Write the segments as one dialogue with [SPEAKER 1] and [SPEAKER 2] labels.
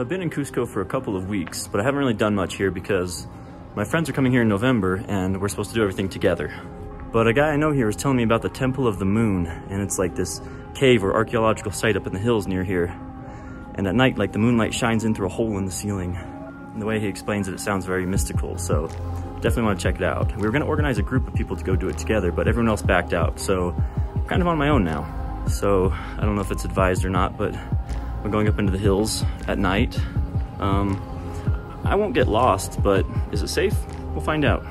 [SPEAKER 1] I've been in Cusco for a couple of weeks, but I haven't really done much here because my friends are coming here in November and we're supposed to do everything together. But a guy I know here was telling me about the Temple of the Moon, and it's like this cave or archaeological site up in the hills near here. And at night, like the moonlight shines in through a hole in the ceiling. And the way he explains it, it sounds very mystical, so definitely want to check it out. We were going to organize a group of people to go do it together, but everyone else backed out, so I'm kind of on my own now. So I don't know if it's advised or not, but we're going up into the hills at night. Um, I won't get lost, but is it safe? We'll find out.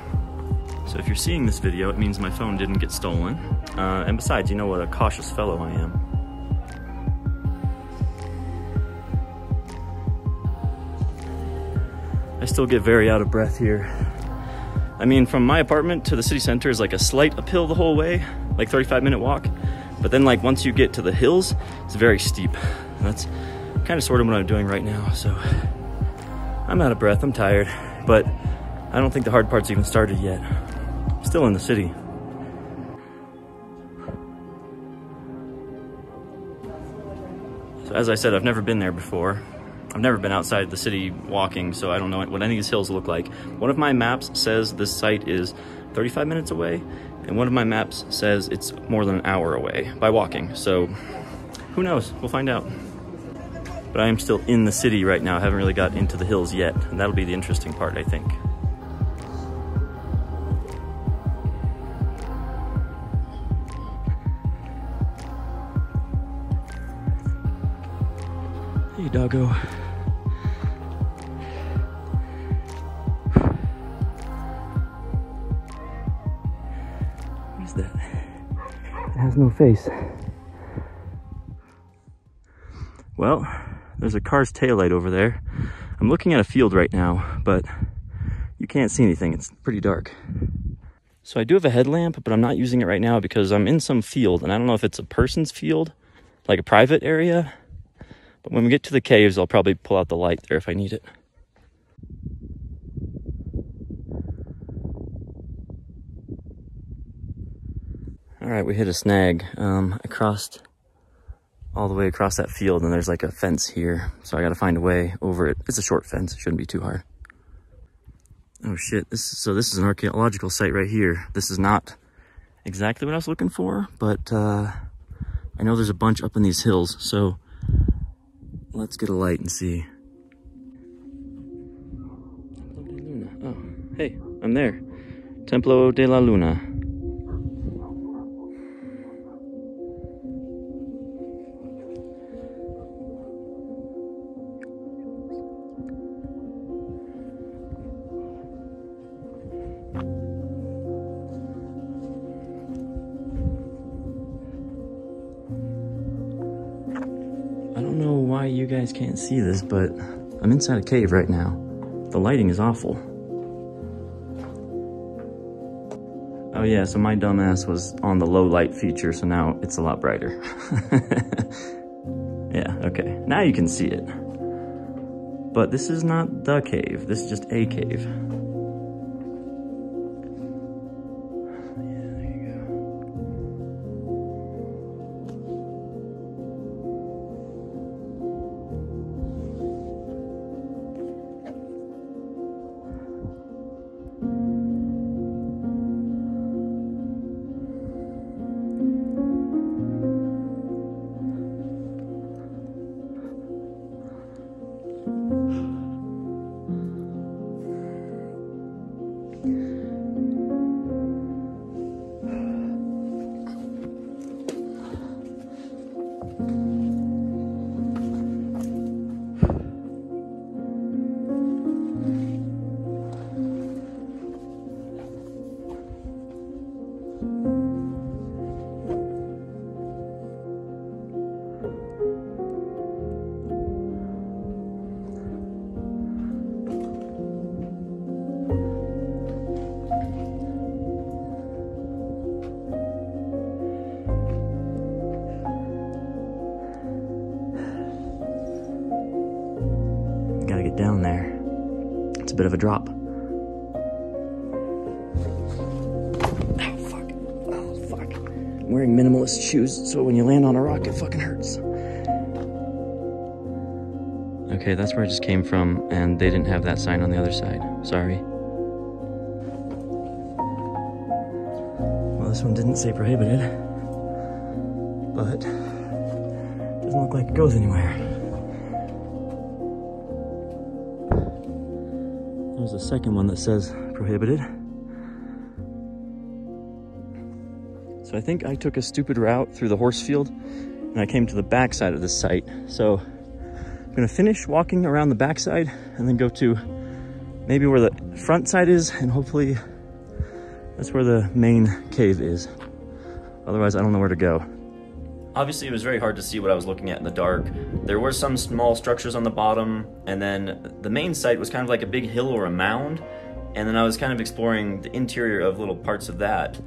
[SPEAKER 1] So if you're seeing this video, it means my phone didn't get stolen. Uh, and besides, you know what a cautious fellow I am. I still get very out of breath here. I mean, from my apartment to the city center is like a slight uphill the whole way, like 35 minute walk. But then like once you get to the hills, it's very steep. That's kind of sort of what I'm doing right now. So I'm out of breath, I'm tired, but I don't think the hard part's even started yet. Still in the city. So as I said, I've never been there before. I've never been outside the city walking, so I don't know what any of these hills look like. One of my maps says this site is 35 minutes away, and one of my maps says it's more than an hour away by walking. So who knows? We'll find out. But I am still in the city right now. I haven't really got into the hills yet, and that'll be the interesting part, I think. Hey, doggo. Has no face. Well, there's a car's taillight over there. I'm looking at a field right now, but you can't see anything. It's pretty dark. So I do have a headlamp, but I'm not using it right now because I'm in some field, and I don't know if it's a person's field, like a private area, but when we get to the caves, I'll probably pull out the light there if I need it. All right, we hit a snag. Um, I crossed all the way across that field and there's like a fence here. So I got to find a way over it. It's a short fence. It shouldn't be too hard. Oh shit. This so this is an archaeological site right here. This is not exactly what I was looking for, but uh, I know there's a bunch up in these hills. So Let's get a light and see. Oh, hey, I'm there. Templo de la Luna. Why you guys can't see this, but I'm inside a cave right now. The lighting is awful. Oh yeah, so my dumbass was on the low light feature, so now it's a lot brighter. yeah, okay. Now you can see it. But this is not the cave, this is just a cave. Down there. It's a bit of a drop. Oh, fuck. Oh, fuck. I'm wearing minimalist shoes, so when you land on a rock, it fucking hurts. Okay, that's where I just came from, and they didn't have that sign on the other side. Sorry. Well, this one didn't say prohibited, but doesn't look like it goes anywhere. There's a second one that says prohibited. So I think I took a stupid route through the horse field and I came to the back side of this site. So I'm gonna finish walking around the backside and then go to maybe where the front side is and hopefully that's where the main cave is. Otherwise, I don't know where to go. Obviously, it was very hard to see what I was looking at in the dark. There were some small structures on the bottom, and then the main site was kind of like a big hill or a mound, and then I was kind of exploring the interior of little parts of that.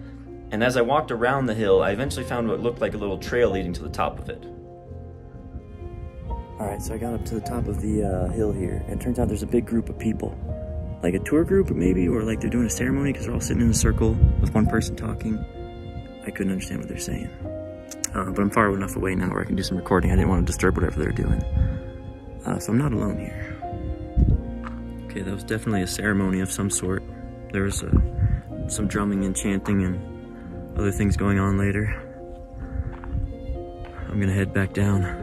[SPEAKER 1] And as I walked around the hill, I eventually found what looked like a little trail leading to the top of it. All right, so I got up to the top of the uh, hill here, and it turns out there's a big group of people. Like a tour group, maybe, or like they're doing a ceremony because they're all sitting in a circle with one person talking. I couldn't understand what they're saying. Uh, but I'm far enough away now where I can do some recording. I didn't want to disturb whatever they're doing. Uh, so I'm not alone here. Okay, that was definitely a ceremony of some sort. There was uh, some drumming and chanting and other things going on later. I'm gonna head back down.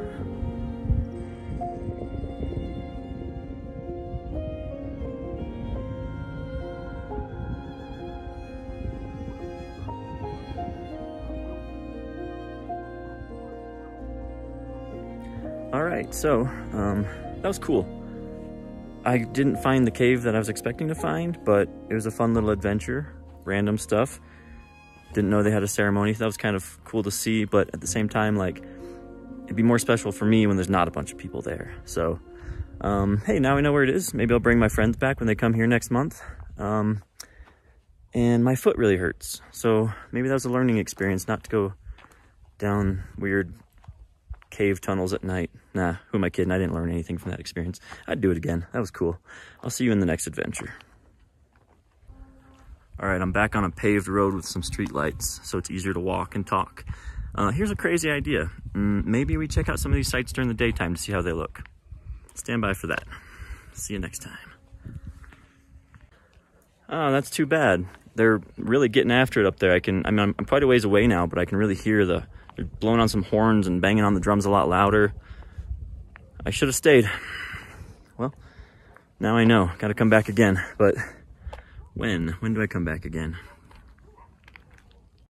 [SPEAKER 1] All right, so um, that was cool. I didn't find the cave that I was expecting to find, but it was a fun little adventure, random stuff. Didn't know they had a ceremony. That was kind of cool to see, but at the same time, like, it'd be more special for me when there's not a bunch of people there. So, um, hey, now we know where it is. Maybe I'll bring my friends back when they come here next month. Um, and my foot really hurts. So maybe that was a learning experience not to go down weird cave tunnels at night. Nah, who am I kidding? I didn't learn anything from that experience. I'd do it again. That was cool. I'll see you in the next adventure. All right, I'm back on a paved road with some street lights, so it's easier to walk and talk. Uh, here's a crazy idea. Mm, maybe we check out some of these sites during the daytime to see how they look. Stand by for that. See you next time. Oh, that's too bad. They're really getting after it up there. I can, I mean, I'm, I'm quite a ways away now, but I can really hear the, they're blowing on some horns and banging on the drums a lot louder. I should have stayed. Well, now I know. Got to come back again, but when? When do I come back again?